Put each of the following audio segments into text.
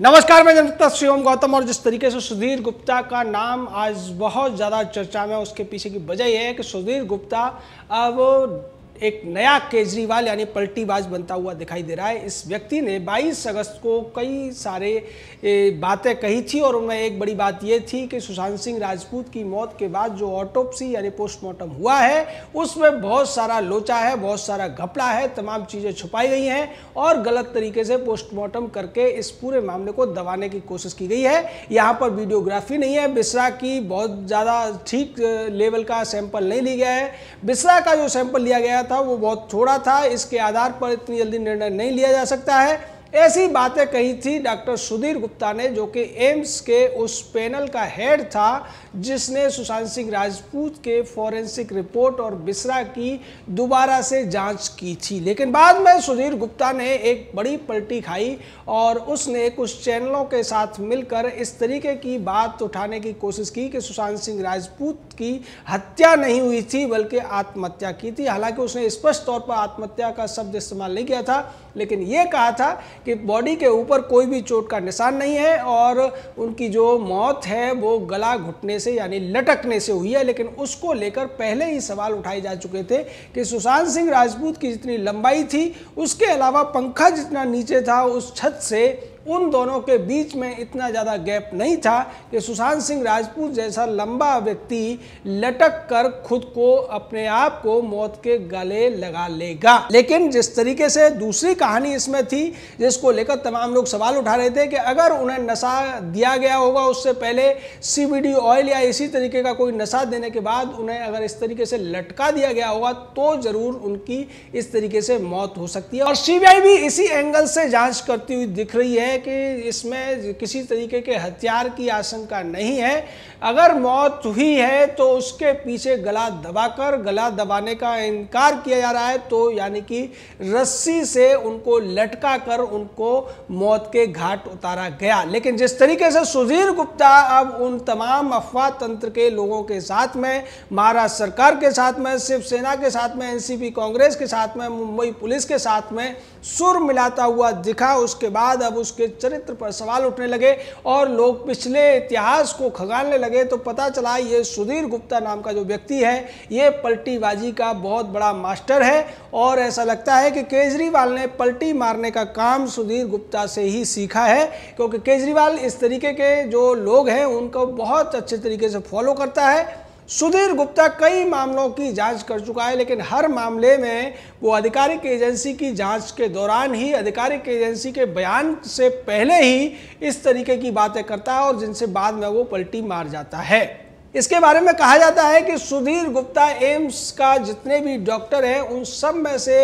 नमस्कार, मैं जनता शिवम गौतम, और जिस तरीके से सुधीर गुप्ता का नाम आज बहुत ज़्यादा चर्चा में उसके पीछे की वजह यह है कि सुधीर गुप्ता अब एक नया केजरीवाल यानी पलटीबाज बनता हुआ दिखाई दे रहा है। इस व्यक्ति ने 22 अगस्त को कई सारे बातें कही थी और उनमें एक बड़ी बात यह थी कि सुशांत सिंह राजपूत की मौत के बाद जो ऑटोपसी यानी पोस्टमार्टम हुआ है, उसमें बहुत सारा लोचा है, बहुत सारा घपला है, तमाम चीज़ें छुपाई गई हैं और गलत तरीके से पोस्टमार्टम करके इस पूरे मामले को दबाने की कोशिश की गई है। यहाँ पर वीडियोग्राफी नहीं है। बिस्रा की बहुत ज़्यादा ठीक लेवल का सैंपल नहीं लिया गया है। बिस्रा का जो सैंपल लिया गया था, वो बहुत थोड़ा था, इसके आधार पर इतनी जल्दी निर्णय नहीं लिया जा सकता है। ऐसी बातें कही थी डॉक्टर सुधीर गुप्ता ने, जो कि एम्स के उस पैनल का हेड था, जिसने सुशांत सिंह राजपूत के फॉरेंसिक रिपोर्ट और बिस्रा की दोबारा से जाँच की थी। लेकिन बाद में सुधीर गुप्ता ने एक बड़ी पलटी खाई और उसने कुछ चैनलों के साथ मिलकर इस तरीके की बात उठाने की कोशिश की कि सुशांत सिंह राजपूत की हत्या नहीं हुई थी, बल्कि आत्महत्या की थी। हालाँकि उसने स्पष्ट तौर पर आत्महत्या का शब्द इस्तेमाल नहीं किया था, लेकिन यह कहा था कि बॉडी के ऊपर कोई भी चोट का निशान नहीं है और उनकी जो मौत है वो गला घुटने से यानी लटकने से हुई है, लेकिन उसको लेकर पहले ही सवाल उठाए जा चुके थे कि सुशांत सिंह राजपूत की जितनी लंबाई थी, उसके अलावा पंखा जितना नीचे था, उस छत से उन दोनों के बीच में इतना ज़्यादा गैप नहीं था कि सुशांत सिंह राजपूत जैसा लंबा व्यक्ति लटक कर खुद को अपने आप को मौत के गले लगा लेगा। लेकिन जिस तरीके से दूसरी कहानी इसमें थी, जिसको लेकर तमाम लोग सवाल उठा रहे थे कि अगर उन्हें नशा दिया गया होगा उससे पहले सीबीडी ऑयल या इसी तरीके का कोई नशा देने के बाद उन्हें अगर इस तरीके से लटका दिया गया होगा तो ज़रूर उनकी इस तरीके से मौत हो सकती है। और सीबीआई भी इसी एंगल से जाँच करती हुई दिख रही है कि इसमें किसी तरीके के हथियार की आशंका नहीं है। अगर मौत हुई है तो उसके पीछे गला दबाकर, गला दबाने का इनकार किया जा रहा है तो यानी कि रस्सी से उनको लटका कर उनको मौत के घाट उतारा गया। लेकिन जिस तरीके से सुधीर गुप्ता अब उन तमाम अफवाह तंत्र के लोगों के साथ में, महाराष्ट्र सरकार के साथ में, शिवसेना के साथ में, एनसीपी कांग्रेस के साथ में, मुंबई पुलिस के साथ में सुर मिलाता हुआ दिखा, उसके बाद अब उसके चरित्र पर सवाल उठने लगे और लोग पिछले इतिहास को खगालने लगे तो पता चला ये सुधीर गुप्ता नाम का जो व्यक्ति है, ये पलटीबाजी का बहुत बड़ा मास्टर है और ऐसा लगता है कि केजरीवाल ने पलटी मारने का काम सुधीर गुप्ता से ही सीखा है, क्योंकि केजरीवाल इस तरीके के जो लोग हैं, उनको बहुत अच्छे तरीके से फॉलो करता है। सुधीर गुप्ता कई मामलों की जाँच कर चुका है, लेकिन हर मामले में वो आधिकारिक एजेंसी की जाँच के दौरान ही आधिकारिक एजेंसी के बयान से पहले ही इस तरीके की बातें करता है और जिनसे बाद में वो पलटी मार जाता है। इसके बारे में कहा जाता है कि सुधीर गुप्ता एम्स का जितने भी डॉक्टर हैं, उन सब में से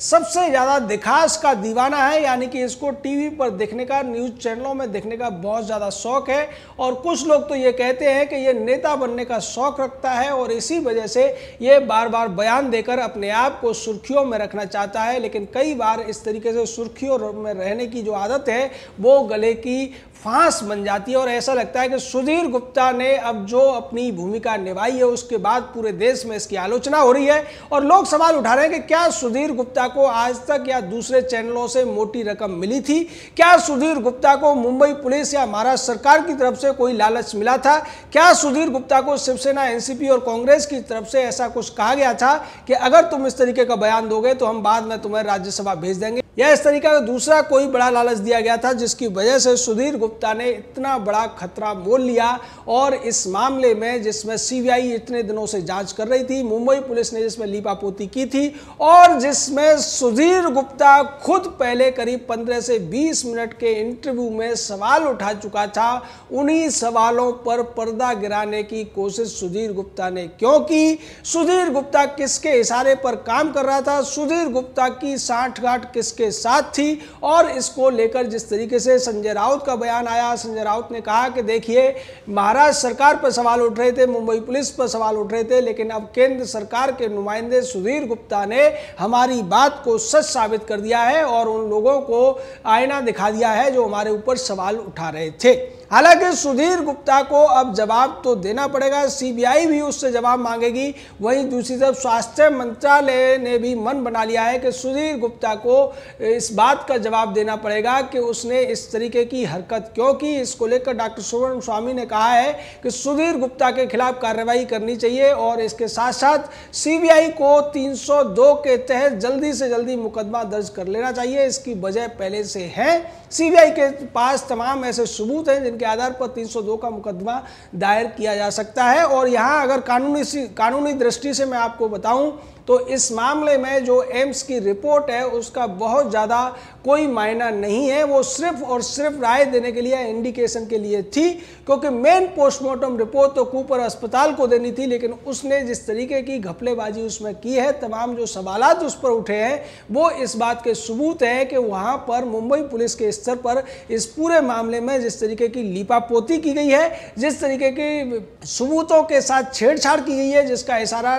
सबसे ज़्यादा दिखास का दीवाना है, यानी कि इसको टीवी पर देखने का, न्यूज़ चैनलों में देखने का बहुत ज़्यादा शौक है। और कुछ लोग तो ये कहते हैं कि ये नेता बनने का शौक रखता है और इसी वजह से ये बार बार बयान देकर अपने आप को सुर्खियों में रखना चाहता है। लेकिन कई बार इस तरीके से सुर्खियों में रहने की जो आदत है, वो गले की फांस बन जाती है। और ऐसा लगता है कि सुधीर गुप्ता ने अब जो अपनी भूमिका निभाई है, उसके बाद पूरे देश में इसकी आलोचना हो रही है और लोग सवाल उठा रहे हैं कि क्या सुधीर गुप्ता को आज तक या दूसरे चैनलों से मोटी रकम मिली थी? क्या सुधीर गुप्ता को मुंबई पुलिस या महाराष्ट्र सरकार की तरफ़ से कोई लालच मिला था? क्या सुधीर गुप्ता को शिवसेना, एनसीपी और कांग्रेस की तरफ़ से ऐसा कुछ कहा गया था कि अगर तुम इस तरीके का बयान दोगे तो हम बाद में तुम्हें राज्यसभा भेज देंगे? या इस तरीके का दूसरा कोई बड़ा लालच दिया गया था, जिसकी वजह से सुधीर गुप्ता ने इतना बड़ा खतरा मोल लिया और इस मामले में जिसमें सीबीआई इतने दिनों से जाँच कर रही थी, मुंबई पुलिस ने जिसमें लीपापोती की थी और जिसमें सुधीर गुप्ता खुद पहले करीब 15 से 20 मिनट के इंटरव्यू में सवाल उठा चुका था, उन्हीं सवालों पर पर्दा गिराने की कोशिश सुधीर गुप्ता ने क्यों की? सुधीर गुप्ता किसके इशारे पर काम कर रहा था? सुधीर गुप्ता की साठ गांठ किसके साथ थी और इसको लेकर जिस तरीके से संजय राउत का बयान आया, संजय राउत ने कहा कि देखिए महाराष्ट्र सरकार पर सवाल उठ रहे थे, मुंबई पुलिस पर सवाल उठ रहे थे, लेकिन अब केंद्र सरकार के नुमाइंदे सुधीर गुप्ता ने हमारी बात को सच साबित कर दिया है और उन लोगों को आईना दिखा दिया है जो हमारे ऊपर सवाल उठा रहे थे। हालाँकि सुधीर गुप्ता को अब जवाब तो देना पड़ेगा, सीबीआई भी उससे जवाब मांगेगी। वहीं दूसरी तरफ़ स्वास्थ्य मंत्रालय ने भी मन बना लिया है कि सुधीर गुप्ता को इस बात का जवाब देना पड़ेगा कि उसने इस तरीके की हरकत क्यों की। इसको लेकर डॉक्टर सुवर्ण स्वामी ने कहा है कि सुधीर गुप्ता के खिलाफ कार्रवाई करनी चाहिए और इसके साथ साथ सीबीआई को 302 के तहत जल्दी से जल्दी मुकदमा दर्ज कर लेना चाहिए। इसकी वजह पहले से है। सीबीआई के पास तमाम ऐसे सबूत हैं आधार पर 302 का मुकदमा दायर किया जा सकता है। और यहाँ अगर कानूनी कानूनी दृष्टि से मैं आपको बताऊँ तो इस मामले में जो एम्स की रिपोर्ट है, उसका बहुत ज़्यादा कोई मायना नहीं है। वो सिर्फ़ और सिर्फ़ राय देने के लिए इंडिकेशन के लिए थी, क्योंकि मेन पोस्टमार्टम रिपोर्ट तो कूपर अस्पताल को देनी थी, लेकिन उसने जिस तरीके की घपलेबाजी उसमें की है, तमाम जो सवाल उस पर उठे हैं, वो इस बात के सबूत हैं कि वहाँ पर मुंबई पुलिस के स्तर पर इस पूरे मामले में जिस तरीके की लिपापोती की गई है, जिस तरीके के सबूतों के साथ छेड़छाड़ की गई है, जिसका इशारा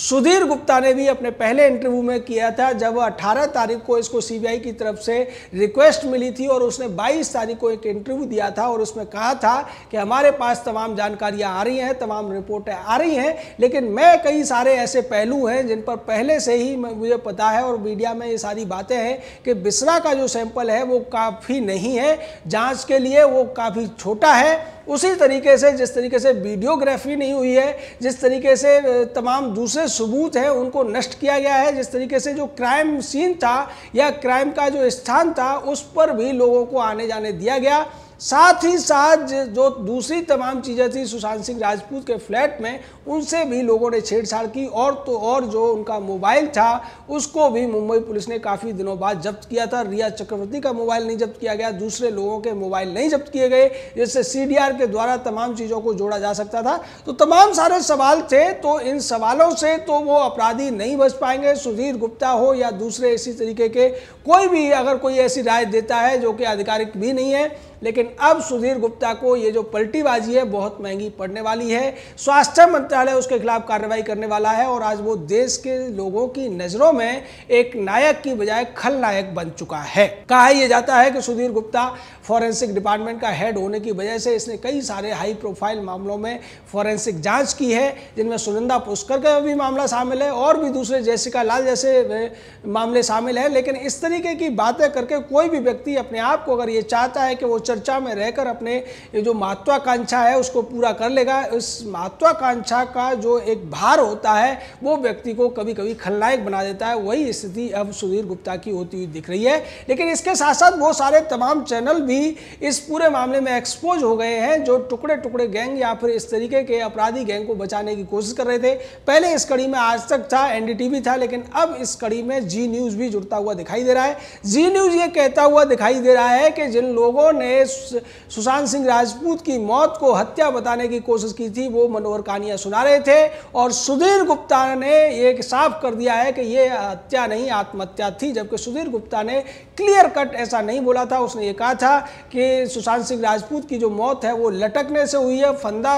सुधीर गुप्ता ने भी अपने पहले इंटरव्यू में किया था, जब 18 तारीख को इसको सीबीआई की तरफ़ से रिक्वेस्ट मिली थी और उसने 22 तारीख को एक इंटरव्यू दिया था और उसमें कहा था कि हमारे पास तमाम जानकारियाँ आ रही हैं, तमाम रिपोर्टें आ रही हैं, लेकिन मैं कई सारे ऐसे पहलू हैं जिन पर पहले से ही मुझे पता है और मीडिया में ये सारी बातें हैं कि बिस्रा का जो सैंपल है वो काफ़ी नहीं है, जाँच के लिए वो काफ़ी छोटा है उसी तरीके से, जिस तरीके से वीडियोग्राफी नहीं हुई है, जिस तरीके से तमाम दूसरे सबूत हैं, उनको नष्ट किया गया है, जिस तरीके से जो क्राइम सीन था या क्राइम का जो स्थान था, उस पर भी लोगों को आने जाने दिया गया। साथ ही साथ जो दूसरी तमाम चीज़ें थी, सुशांत सिंह राजपूत के फ्लैट में, उनसे भी लोगों ने छेड़छाड़ की। और तो और जो उनका मोबाइल था, उसको भी मुंबई पुलिस ने काफ़ी दिनों बाद जब्त किया था। रिया चक्रवर्ती का मोबाइल नहीं जब्त किया गया, दूसरे लोगों के मोबाइल नहीं जब्त किए गए, जिससे सी के द्वारा तमाम चीज़ों को जोड़ा जा सकता था। तो तमाम सारे सवाल थे तो इन सवालों से तो वो अपराधी नहीं बच पाएँगे। सुधीर गुप्ता हो या दूसरे इसी तरीके के कोई भी, अगर कोई ऐसी राय देता है जो कि आधिकारिक भी नहीं है लेकिन अब सुधीर गुप्ता को ये जो पलटीबाजी है, बहुत महँगी पड़ने वाली है। स्वास्थ्य मंत्रालय उसके खिलाफ कार्रवाई करने वाला है और आज वो देश के लोगों की नज़रों में एक नायक की बजाय खलनायक बन चुका है। कहा यह जाता है कि सुधीर गुप्ता फॉरेंसिक डिपार्टमेंट का हेड होने की वजह से इसने कई सारे हाई प्रोफ़ाइल मामलों में फॉरेंसिक जाँच की है, जिनमें सुनंदा पुष्कर का भी मामला शामिल है और भी दूसरे जैसिका लाल जैसे मामले शामिल हैं। लेकिन इस तरीके की बातें करके कोई भी व्यक्ति अपने आप को अगर ये चाहता है कि वो चर्चा में रहकर अपने ये जो महत्वाकांक्षा है, उसको पूरा कर लेगा। इस महत्वाकांक्षा का जो एक भार होता है, वो व्यक्ति को कभी कभी खलनायक बना देता है। वही स्थिति अब सुधीर गुप्ता की होती हुई दिख रही है। लेकिन इसके साथ साथ वो सारे तमाम चैनल भी इस पूरे मामले में एक्सपोज हो गए हैं, जो टुकड़े टुकड़े गैंग या फिर इस तरीके के अपराधी गैंग को बचाने की कोशिश कर रहे थे। पहले इस कड़ी में आज तक था एनडीटीवी था, लेकिन अब इस कड़ी में जी न्यूज़ भी जुड़ता हुआ दिखाई दे रहा है। जी न्यूज़ ये कहता हुआ दिखाई दे रहा है कि जिन लोगों ने सुशांत सिंह राजपूत की मौत को हत्या बताने की कोशिश की थी, वो मनोहर कहानियाँ सुना रहे थे और सुधीर गुप्ता ने ये साफ़ कर दिया है कि ये हत्या नहीं, आत्महत्या थी, जबकि सुधीर गुप्ता ने क्लियर कट ऐसा नहीं बोला था। उसने ये कहा था कि सुशांत सिंह राजपूत की जो मौत है, वो लटकने से हुई है, फंदा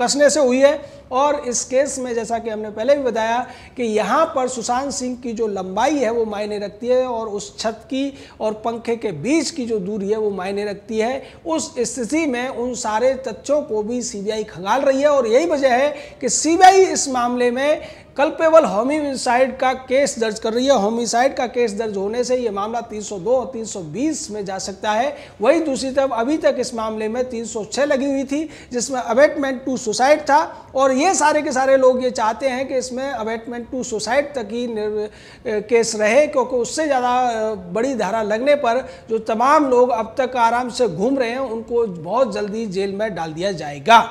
कसने से हुई है और इस केस में जैसा कि हमने पहले भी बताया कि यहाँ पर सुशांत सिंह की जो लंबाई है, वो मायने रखती है और उस छत की और पंखे के बीच की जो दूरी है, वो मायने रखती है। उस स्थिति में उन सारे तथ्यों को भी सीबीआई खंगाल रही है और यही वजह है कि सीबीआई इस मामले में कल्पेबल होमिसाइड का केस दर्ज कर रही है। होमिसाइड का केस दर्ज होने से ये मामला 302 और 320 में जा सकता है। वही दूसरी तरफ़ अभी तक इस मामले में 306 लगी हुई थी, जिसमें अवेटमेंट टू सुसाइड था। और ये सारे के सारे लोग ये चाहते हैं कि इसमें अवेटमेंट टू सुसाइड तक ही केस रहे, क्योंकि उससे ज़्यादा बड़ी धारा लगने पर जो तमाम लोग अब तक आराम से घूम रहे हैं, उनको बहुत जल्दी जेल में डाल दिया जाएगा।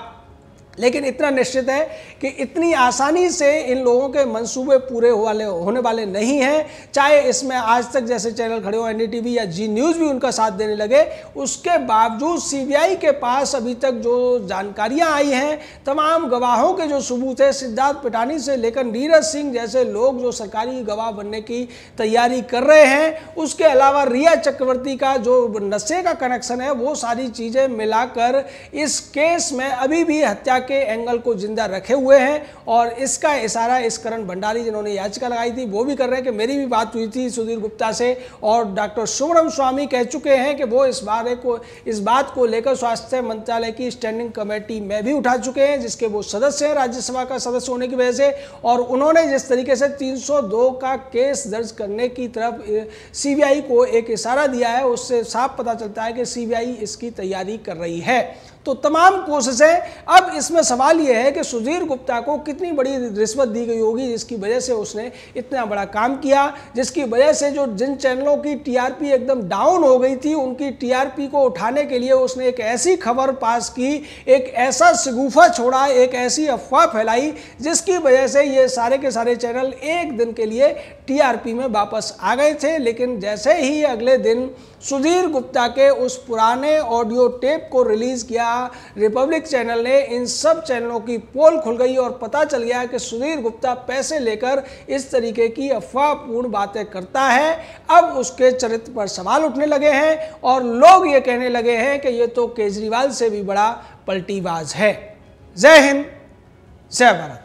लेकिन इतना निश्चित है कि इतनी आसानी से इन लोगों के मंसूबे पूरे वाले होने वाले नहीं हैं। चाहे इसमें आज तक जैसे चैनल खड़े हो एनडीटीवी या जी न्यूज़ भी उनका साथ देने लगे, उसके बावजूद सीबीआई के पास अभी तक जो जानकारियाँ आई हैं, तमाम गवाहों के जो सबूत है, सिद्धार्थ पिटानी से लेकर नीरज सिंह जैसे लोग जो सरकारी गवाह बनने की तैयारी कर रहे हैं, उसके अलावा रिया चक्रवर्ती का जो नशे का कनेक्शन है, वो सारी चीज़ें मिलाकर इस केस में अभी भी हत्या के एंगल को ज़िंदा रखे हुए हैं और इसका इशारा, इस करण भंडारी जिन्होंने याचिका लगाई थी, वो भी कर रहे हैं कि मेरी भी बात हुई थी सुधीर गुप्ता से और डॉक्टर सुब्रम स्वामी कह चुके हैं कि वो इस बारे को, इस बात को लेकर स्वास्थ्य मंत्रालय की स्टैंडिंग कमेटी में भी उठा चुके हैं, जिसके वो सदस्य हैं, राज्यसभा का सदस्य होने की वजह से और उन्होंने जिस तरीके से 302 का केस दर्ज करने की तरफ़ सीबीआई को एक इशारा दिया है, उससे साफ़ पता चलता है कि सीबीआई इसकी तैयारी कर रही है। तो तमाम कोशिशें। अब इसमें सवाल यह है कि सुधीर गुप्ता को कितनी बड़ी रिश्वत दी गई होगी, जिसकी वजह से उसने इतना बड़ा काम किया, जिसकी वजह से जो जिन चैनलों की टीआरपी एकदम डाउन हो गई थी, उनकी टीआरपी को उठाने के लिए उसने एक ऐसी खबर पास की, एक ऐसा सगुफा छोड़ा, एक ऐसी अफवाह फैलाई, जिसकी वजह से ये सारे के सारे चैनल एक दिन के लिए टीआरपी में वापस आ गए थे, लेकिन जैसे ही अगले दिन सुधीर गुप्ता के उस पुराने ऑडियो टेप को रिलीज़ किया, रिपब्लिक चैनल ने इन सब चैनलों की पोल खुल गई और पता चल गया कि सुधीर गुप्ता पैसे लेकर इस तरीके की अफवाहपूर्ण बातें करता है। अब उसके चरित्र पर सवाल उठने लगे हैं और लोग ये कहने लगे हैं कि ये तो केजरीवाल से भी बड़ा पलटीबाज है। जय हिंद, जय भारत।